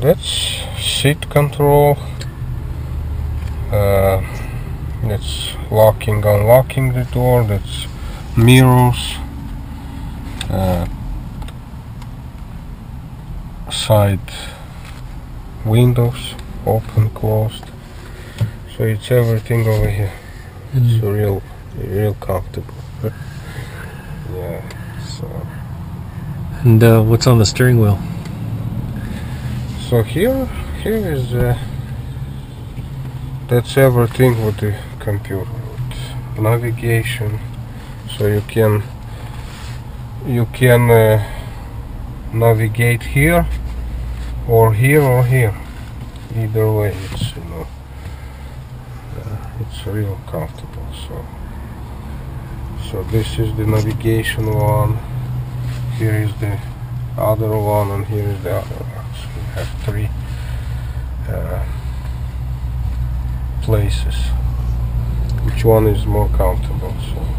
that's seat control. Uh, that's locking unlocking the door. That's mirrors. Uh, side windows open closed. So it's everything over here. It's real real comfortable. Yeah so. And uh, what's on the steering wheel? So here, here is uh, that's everything with the computer, with navigation. So you can you can uh, navigate here, or here, or here. Either way, it's you know uh, it's real comfortable. So so this is the navigation one. Here is the other one, and here is the other one. Have three uh, places. Which one is more comfortable? So.